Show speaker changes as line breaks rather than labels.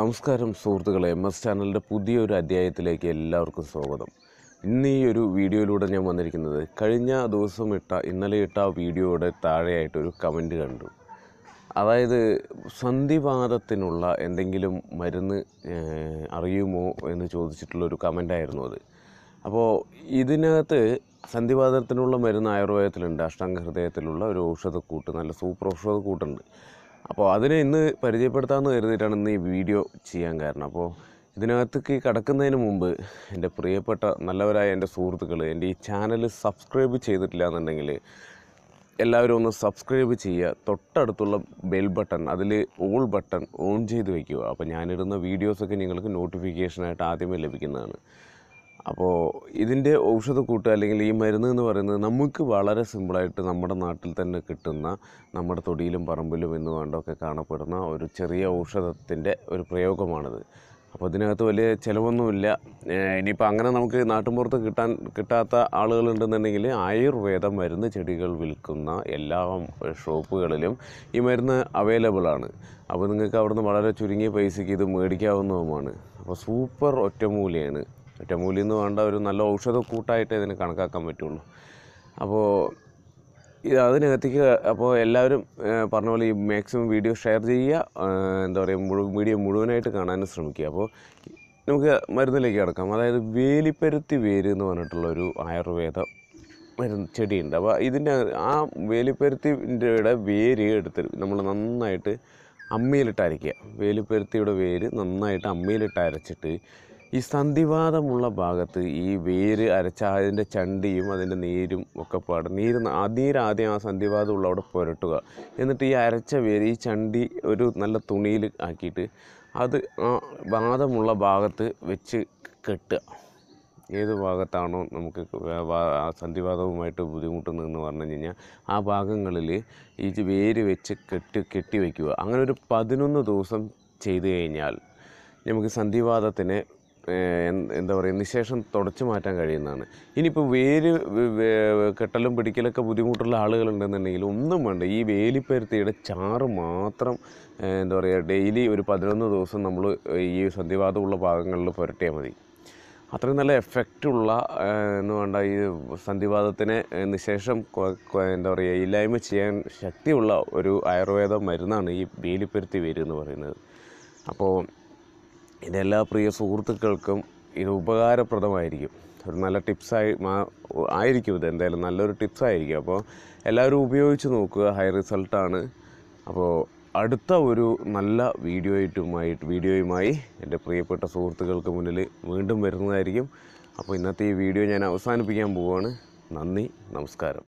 നമസ്കാരം സുഹൃത്തുക്കളെ M S ചാനലിന്റെ പുതിയൊരു അധ്യായത്തിലേക്ക് എല്ലാവർക്കും സ്വാഗതം. ഇന്ന് ഈ ഒരു വീഡിയോയിലൂടെ ഞാൻ വന്നിരിക്കുന്നത് കഴിഞ്ഞ ദിവസം ഇട്ട ഇന്നലെ ഇട്ട വീഡിയോയുടെ താഴെയായിട്ടൊരു കമന്റ് കണ്ടു. അതായത് സന്ധിവാദത്തിനുള്ള എന്തെങ്കിലും മരുന്ന് അറിയുമോ എന്ന് ചോദിച്ചിട്ടുള്ളൊരു കമന്റായിരുന്നു അത്. അപ്പോൾ ഇതിനകത്ത് സന്ധിവാദത്തിനുള്ള മരുന്ന് ആയുർവേദത്തിലുണ്ട് അഷ്ടാംഗ ഹൃദയത്തിലുള്ള ഒരു ഔഷധക്കൂട്ട് നല്ല സൂപ്പർ ഔഷധക്കൂട്ടുണ്ട്. അപ്പോൾ അതിനെ ഇന്ന് പരിചയപ്പെടുത്താമെന്ന് കരുതിയിട്ടാണ് ഇന്ന് ഈ വീഡിയോ ചെയ്യാൻ കാരണം. അപ്പോൾ ഇതിനകത്തേക്ക് കടക്കുന്നതിന് മുമ്പ് എന്റെ പ്രിയപ്പെട്ട നല്ലവരായ എന്റെ സുഹൃത്തുക്കൾ എന്റെ ഈ ചാനൽ സബ്സ്ക്രൈബ് ചെയ്തിട്ടില്ല എന്നുണ്ടെങ്കിൽ എല്ലാവരും ഒന്ന് സബ്സ്ക്രൈബ് ചെയ്യുക. തൊട്ടടുത്തുള്ള ബെൽ ബട്ടൺ അതിൽ ഓൾ ബട്ടൺ ഓൺ ചെയ്ത് വയ്ക്കുക അപ്പോൾ ഞാനിടുന്ന വീഡിയോസൊക്കെ നിങ്ങൾക്ക് നോട്ടിഫിക്കേഷനായിട്ട് ആദ്യമേ ലഭിക്കുന്നതാണ്. അപ്പോൾ ഇതിന്റെ ഔഷധക്കൂട്ട് അല്ലെങ്കിൽ ഈ മരുന്ന് എന്ന് പറയുന്നത് നമുക്ക് വളരെ സിമ്പിളായിട്ട് നമ്മുടെ നാട്ടിൽ തന്നെ കിട്ടുന്ന നമ്മുടെ തൊടിയിലും പറമ്പിലും എന്ന് വേണ്ടൊക്കെ കാണപ്പെടുന്ന ഒരു ചെറിയ ഔഷധത്തിന്റെ ഒരു പ്രയോഗമാണിത്. അപ്പോൾ ഇതിനകത്ത് വലിയ ചിലവൊന്നുമില്ല. ഇനിയിപ്പോൾ അങ്ങനെ നമുക്ക് നാട്ടുമ്പുറത്ത് കിട്ടാൻ കിട്ടാത്ത ആളുകളുണ്ടെന്നുണ്ടെങ്കിൽ ആയുർവേദ മരുന്ന് ചെടികൾ വിൽക്കുന്ന എല്ലാ ഷോപ്പുകളിലും ഈ മരുന്ന് അവൈലബിൾ ആണ്. അപ്പോൾ നിങ്ങൾക്ക് അവിടുന്ന് വളരെ ചുരുങ്ങിയ പൈസയ്ക്ക് ഇത് മേടിക്കാവുന്നതുമാണ്. അപ്പോൾ സൂപ്പർ ഒറ്റമൂലിയാണ്. ഒറ്റമൂലി എന്ന് വേണ്ട ഒരു നല്ല ഔഷധ കൂട്ടായിട്ട് ഇതിനെ കണക്കാക്കാൻ പറ്റുള്ളൂ. അപ്പോൾ ഇത് അതിനകത്തേക്ക് അപ്പോൾ എല്ലാവരും പറഞ്ഞ പോലെ ഈ മാക്സിമം വീഡിയോ ഷെയർ ചെയ്യുക. എന്താ പറയുക മുഴു വീഡിയോ മുഴുവനായിട്ട് കാണാനും ശ്രമിക്കുക. അപ്പോൾ നമുക്ക് മരുന്നിലേക്ക് കിടക്കാം. അതായത് വേലിപ്പരുത്തി വേര് എന്ന് പറഞ്ഞിട്ടുള്ളൊരു ആയുർവേദ മരുന്ന് ചെടിയുണ്ട്. അപ്പോൾ ഇതിന്റെ ആ വേലിപ്പരുത്തിന്റെ വേര് എടുത്ത് നമ്മൾ നന്നായിട്ട് അമ്മിയിലിട്ട് അരയ്ക്കുക വേലിപ്പരുത്തിയുടെ വേര് നന്നായിട്ട് അമ്മിയിലിട്ട് അരച്ചിട്ട് ഈ സന്ധിവാദമുള്ള ഭാഗത്ത് ഈ വേര് അരച്ച അതിന്റെ ചണ്ടിയും അതിന്റെ നീരും ഒക്കെ പാട് നീര് നീരാദ്യം ആ സന്ധിവാദമുള്ള അവിടെ പുരട്ടുക. എന്നിട്ട് ഈ അരച്ച വേര് ഈ ചണ്ടി ഒരു നല്ല തുണിയിൽ ആക്കിയിട്ട് അത് ആ വാദമുള്ള ഭാഗത്ത് വെച്ച് കെട്ടുക. ഏത് ഭാഗത്താണോ നമുക്ക് സന്ധിവാദവുമായിട്ട് ബുദ്ധിമുട്ടുന്നതെന്ന് പറഞ്ഞു കഴിഞ്ഞാൽ ആ ഭാഗങ്ങളിൽ ഈ വേര് വെച്ച് കെട്ടി കെട്ടി വയ്ക്കുക. അങ്ങനെ ഒരു പതിനൊന്ന് ദിവസം ചെയ്തു കഴിഞ്ഞാൽ നമുക്ക് സന്ധിവാദത്തിന് എന്ത് പറയുക നിശേഷം തുടച്ചു മാറ്റാൻ കഴിയുന്നതാണ്. ഇനിയിപ്പോൾ വേര് കെട്ടലും പിടിക്കലൊക്കെ ബുദ്ധിമുട്ടുള്ള ആളുകളുണ്ടെന്നുണ്ടെങ്കിൽ ഒന്നും വേണ്ട. ഈ വേലിപ്പരുത്തിയുടെ ചാറ് മാത്രം എന്താ പറയുക ഡെയിലി ഒരു പതിനൊന്ന് ദിവസം നമ്മൾ ഈ സന്ധിവാദമുള്ള ഭാഗങ്ങളിൽ പുരട്ടിയാൽ മതി. അത്രയും നല്ല എഫക്റ്റുള്ള എന്ന് വേണ്ട ഈ സന്ധിവാദത്തിന് നിശേഷം എന്താ പറയുക ഇല്ലായ്മ ചെയ്യാൻ ശക്തിയുള്ള ഒരു ആയുർവേദ മരുന്നാണ് ഈ വേലിപ്പരുത്തി വേര് എന്ന് പറയുന്നത്. അപ്പോൾ ഇതെല്ലാ പ്രിയ സുഹൃത്തുക്കൾക്കും ഇത് ഉപകാരപ്രദമായിരിക്കും. ഒരു നല്ല ടിപ്സായി ആയിരിക്കും ഇത് എന്തായാലും നല്ലൊരു ടിപ്സ് ആയിരിക്കും അപ്പോൾ എല്ലാവരും ഉപയോഗിച്ച് നോക്കുക. ഹൈ റിസൾട്ടാണ്. അപ്പോൾ അടുത്ത ഒരു നല്ല വീഡിയോയിട്ടുമായിട്ട് വീഡിയോയുമായി എന്റെ പ്രിയപ്പെട്ട സുഹൃത്തുക്കൾക്ക് മുന്നിൽ വീണ്ടും വരുന്നതായിരിക്കും. അപ്പോൾ ഇന്നത്തെ ഈ വീഡിയോ ഞാൻ അവസാനിപ്പിക്കാൻ പോവുകയാണ് നന്ദി. നമസ്കാരം.